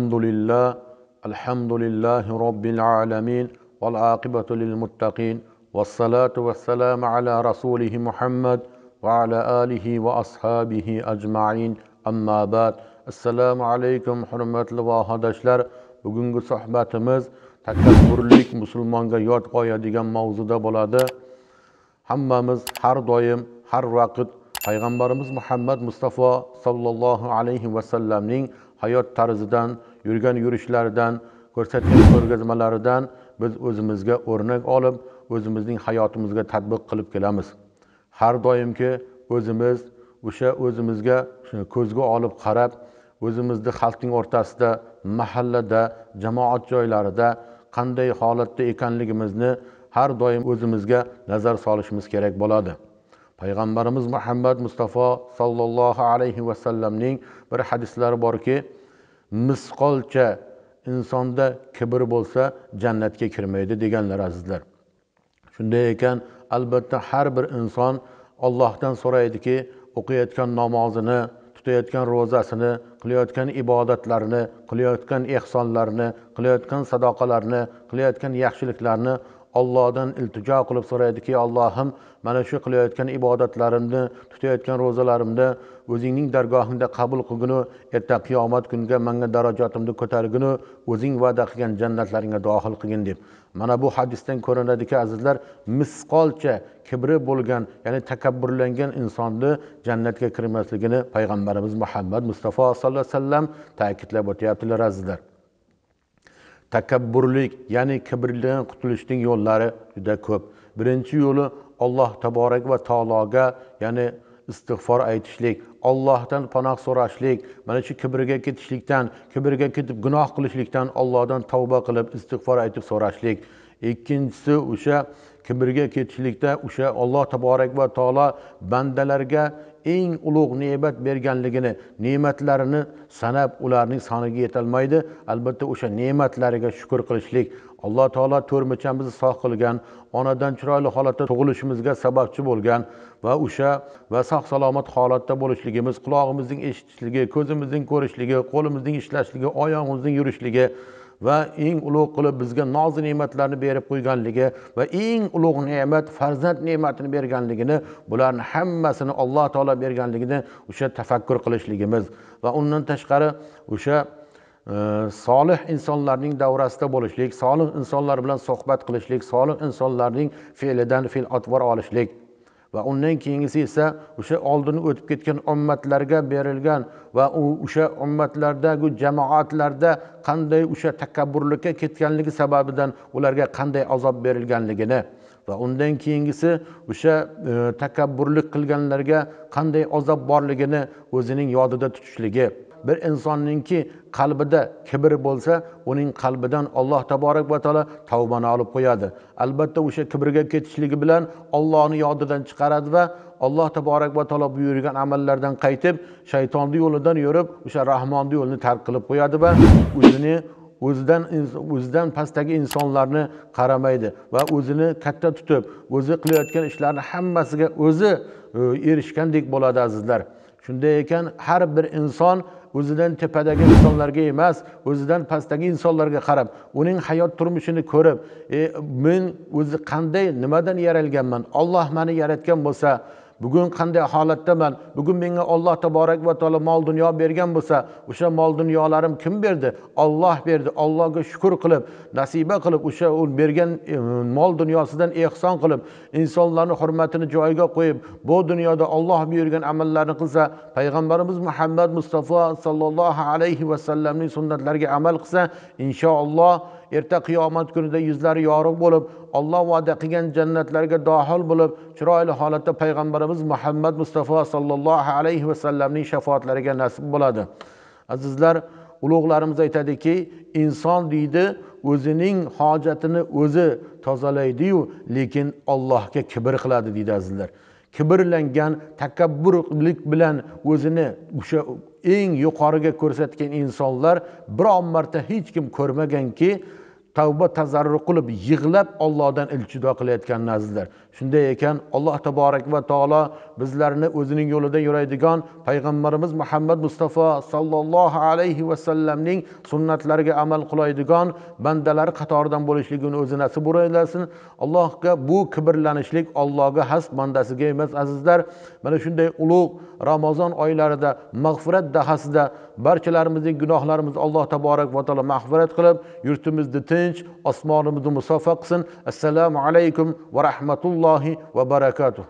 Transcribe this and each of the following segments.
الحمد لله الحمد لله رب العالمين والعاقبة للمتقين والصلاة والسلام على رسوله محمد وعلى آله وأصحابه أجمعين أما بعد assalomu alaykum hurmatli vohadoshlar bugungi suhbatimiz takabburlik musulmonga yod qo'yadigan mavzuda bo'ladi hammamiz har doim har vaqt payg'ambarimiz muhammad mustafa sollallohu alayhi vasallamning hayot tarzidan yurgan yurishlaridan ko'rsatgan ko'rgazmalaridan biz o'zimizga o'rnak olib o'zimizning hayotimizga tadbiq qilib kelamiz. Har doimki o'zimiz o'sha o'zimizga ko'zga olib qarab o'zimizni xalqning o'rtasida mahallada jamoat joylarida qanday holatda ekanligimizni har doim o'zimizga nazar solishimiz kerak bo'ladi. Payg'ambarimiz muhammad mustafa sollallohu alayhi vasallamning bir hadislari borki misqolcha insonda kibr bo'lsa jannatga kirmaydi deganlar azizlar. Shunday ekan albatta har bir inson ollohdan so'raydiki o'qiyotgan namozini tutayotgan ro'zasini qilayotgan ibodatlarini qilayotgan ehsonlarini qilayotgan sadoqalarini qilayotgan yaxshiliklarni ollohdan iltijo qilib so'raydiki allohim mana shu qilayotgan ibodatlarimni tutayotgan ro'zalarimni o'zingning dargohingda qabul qilginu erta qiyomat kuniga manga darajatimni ko'targinu o'zing va'da qilgan jannatlaringga dohil qilgin deb. Mana bu hadisdan ko'rinadiki azizlar misqolcha kibri bo'lgan ya'ni takabburlangan insonni jannatga kirmasligini payg'ambarimiz muhammad mustafa sallallohu alayhi vasallam ta'kidlab o'tyaptilar azizlar. Takabburlik ya'ni kibrdan qutulishning yo'llari juda ko'p. Birinchi yo'li alloh taborak va taologa ya'ni istig'for aytishlik ollohdan panoh so'rashlik mana shu kibrga ketishlikdan kibrga ketib gunoh qilishlikdan ollohdan tavba qilib istig'for aytib so'rashlik. Ikkinchisi o'sha kibrga ketishlikda o'sha olloh taborak va taolo bandalarga eng ulug' ne'mat berganligini ne'matlarini sanab ularning soniga yetolmaydi albatta o'sha ne'matlariga shukur qilishlik. Alloh taolo to'rmichamizni sog' qilgan onadan chiroyli holatda tug'ilishimizga sababchi bo'lgan va o'sha va sog' salomat holatda bo'lishligimiz qulog'imizning eshitishligi ko'zimizning ko'rishligi qo'limizning ishlashligi oyog'imizning yurishligi va eng ulug' qilib bizga nozi ne'matlarni berib qo'yganligi va eng ulug' ne'mat farzand ne'matini berganligini bularni hammasini alloh taolo berganligini o'sha tafakkur qilishligimiz va undan tashqari o'sha e, solih insonlarning davrasida bo'lishlik solih insonlar bilan suhbat qilishlik solih insonlarning fe'lidan fe'l atvor olishlik va undan keyingisi esa o'sha oldin o'tib ketgan ummatlarga berilgan va u o'sha ummatlardagi jamoatlarda qanday o'sha takabburlikka ketganligi sababidan ularga qanday azob berilganligini va undan keyingisi o'sha e, takabburlik qilganlarga qanday azob borligini o'zining yodida tutishligi. Bir insonningki qalbida kibr bo'lsa uning qalbidan alloh taborak va taolo tavbani olib qo'yadi. Albatta o'sha kibrga ketishligi bilan ollohni yodidan chiqaradi va alloh taborak va taolo buyurgan amallardan qaytib shaytonni yo'lidan yurib o'sha rahmonni yo'lini tark qilib qo'yadi va o'zini o'zidan o'zidan pastdagi insonlarni qaramaydi va o'zini katta tutib o'zi qilayotgan ishlarni hammasiga o'zi e, erishgandek bo'ladi azizlar. Shunday ekan har bir inson o'zidan tepadagi insonlarga emas o'zidan pastdagi insonlarga qarab uning hayot turmushini ko'rib e, men o'zi qanday nimadan yaralganman olloh mani yaratgan bo'lsa bugun qanday holatdaman bugun menga olloh taborak va taolo mol dunyo bergan bo'lsa o'sha mol dunyolarim kim berdi? Olloh berdi. Allohga shukur qilib nasiba qilib o'sha u bergan e, mol dunyosidan ehson qilib insonlarni hurmatini joyiga qo'yib bu dunyoda olloh buyurgan amallarni qilsa payg'ambarimiz muhammad mustafa sollallohu alayhi vasallamning sunnatlariga amal qilsa inshaalloh erta qiyomat kunida yuzlari yorug' bo'lib olloh va'da qilgan jannatlarga dohil bo'lib chiroyli holatda payg'ambarimiz muhammad mustafa sollallohu alayhi vasallamning shafoatlariga nasib bo'ladi. Azizlar ulug'larimiz aytadiki inson deydi o'zining hojatini o'zi tozalaydiyu lekin ollohga kibr qiladi deydi azizlar. Kibrlangan takabburlik bilan o'zini o'sha eng yuqoriga ko'rsatgan insonlar biron marta hech kim ko'rmaganki tavba tazarru qilib yig'lab ollohdan iltijo qilayotgan azizlar shunday ekan alloh taborak va taolo bizlarni o'zining yo'lida yuradigan payg'ambarimiz muhammad mustafa sollallohu alayhi vasallamning sunnatlariga amal qiladigan bandalar qatoridan bo'lishligini o'zi nasib aylasin allohga bu kibrlanishlik allohga has bandasiga emas azizlar. Mana shunday ulug' ramazon oylarida mag'firat dahasida barchalarimizning gunohlarimizni alloh taborak va taolo mag'firat qilib yurtimizni tinch منج أسمان بن مصطفى السلام عليكم ورحمة الله وبركاته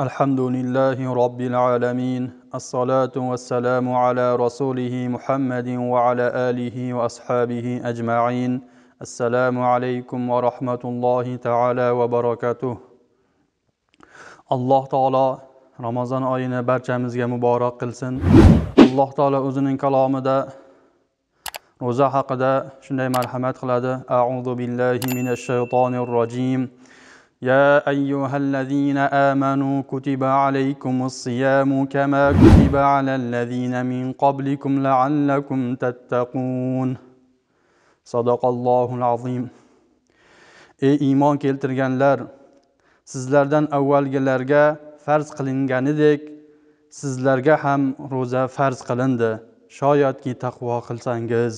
الحمد لله رب العالمين الصلاة والسلام على رسوله محمد وعلى آله وأصحابه أجمعين السلام عليكم ورحمة الله تعالى وبركاته. الله تعالى رمضان آينا برشامز مبارك قلسن. الله تعالى أذن كلام دا روزا حق دا شنو مرحمة خلادة. أعوذ بالله من الشيطان الرجيم. يا أيها الذين آمنوا كتب عليكم الصيام كما كتب على الذين من قبلكم لعلكم تتقون. صدق الله العظيم ey iymon keltirganlar sizlardan avvalgilarga farz qilinganidek sizlarga ham ro'za farz qilindi shoyatki taqvo qilsangiz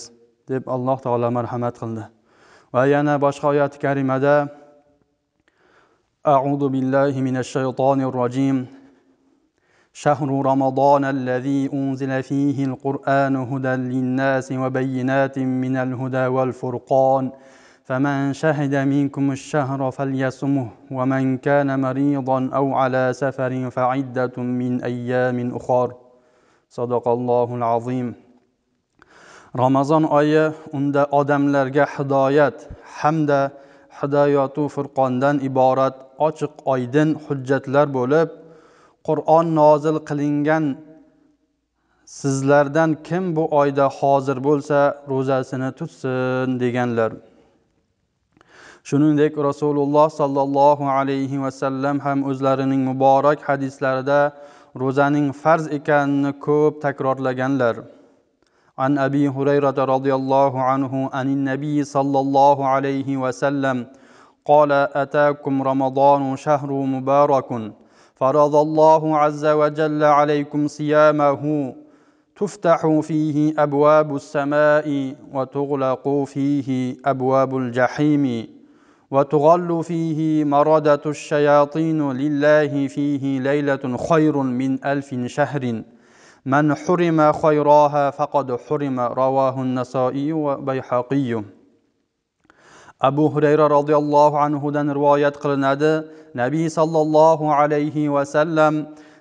deb alloh taolo marhamat qildi va yana boshqa oyati karimada أعوذ بالله من الشيطان الرجيم شهر رمضان الذي أنزل فيه القرآن هدى للناس وبينات من الهدى والفرقان. فمن شهد منكم الشهر فليصمه ومن كان مريضا أو على سفر فعدة من أيام أخر. صدق الله العظيم. رمضان آية عند أدم لرجع هدايات حمد hidoyatu furqondan iborat ochiq oydin hujjatlar bo'lib qur'on nozil qilingan sizlardan kim bu oyda hozir bo'lsa ro'zasini tutsin deganlar shuningdek rasululloh sollallohu alayhi vasallam ham o'zlarining muborak hadislarida ro'zaning farz ekanini ko'p takrorlaganlar عن ابي هريره رضي الله عنه عن النبي صلى الله عليه وسلم قال اتاكم رمضان شهر مبارك فرض الله عز وجل عليكم صيامه. تفتح فيه أبواب السماء وتغلق فيه أبواب الجحيم وتغل فيه مرده الشياطين لله فيه ليلة خير من ألف شهر. من حرم خيراها فقد حرم رواه النسائي وبيحقي. Abu hurayra roziyallohu anhudan rivoyat qilinadi. Nabiy sollallohu alayhi vasallam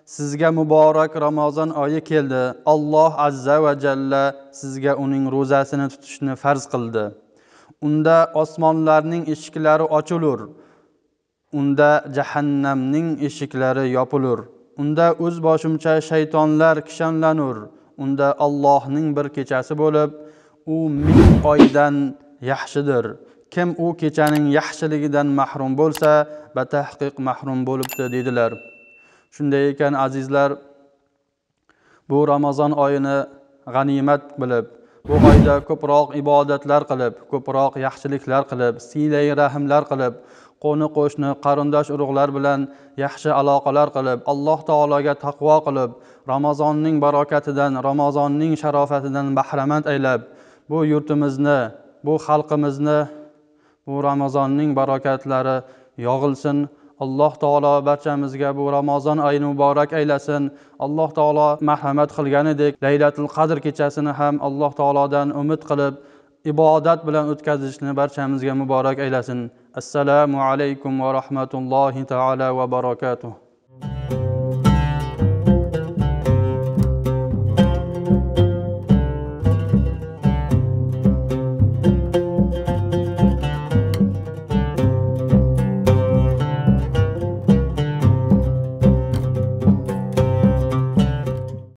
sizga muborak ramazon oyi keldi. Alloh azza va jalla sizga uning ro'zasini tutishni farz qildi. Unda osmonlarning eshiklari ochilur. Unda jahannamning eshiklari yopilur. Unda o'z boshimcha shaytonlar kishanlanur. Unda allohning bir kechasi bo'lib u ming oydan yaxshidir. Kim u kechaning yaxshiligidan mahrum bo'lsa batahqiq mahrum bo'libdi dedilar. Shunday ekan azizlar bu ramazon oyini g'animat bilib bu oyda ko'proq ibodatlar qilib ko'proq yaxshiliklar qilib siylay rahmlar qilib qo'ni qo'shni qarindosh urug'lar bilan yaxshi aloqalar qilib alloh taologa taqvo qilib ramazonning barokatidan ramazonning sharofatidan bahramand aylab bu yurtimizni bu xalqimizni bu ramazonning barokatlari yog'ilsin. Alloh taolo barchamizga bu ramazon oyini muborak aylasin. Alloh taolo marhamat qilganidek laylatul qadr kechasini ham alloh taolodan umid qilib ibodat bilan o'tkazishni barchamizga muborak aylasin. Assalomu alaykum va rahmatullohi taala va barakatuh.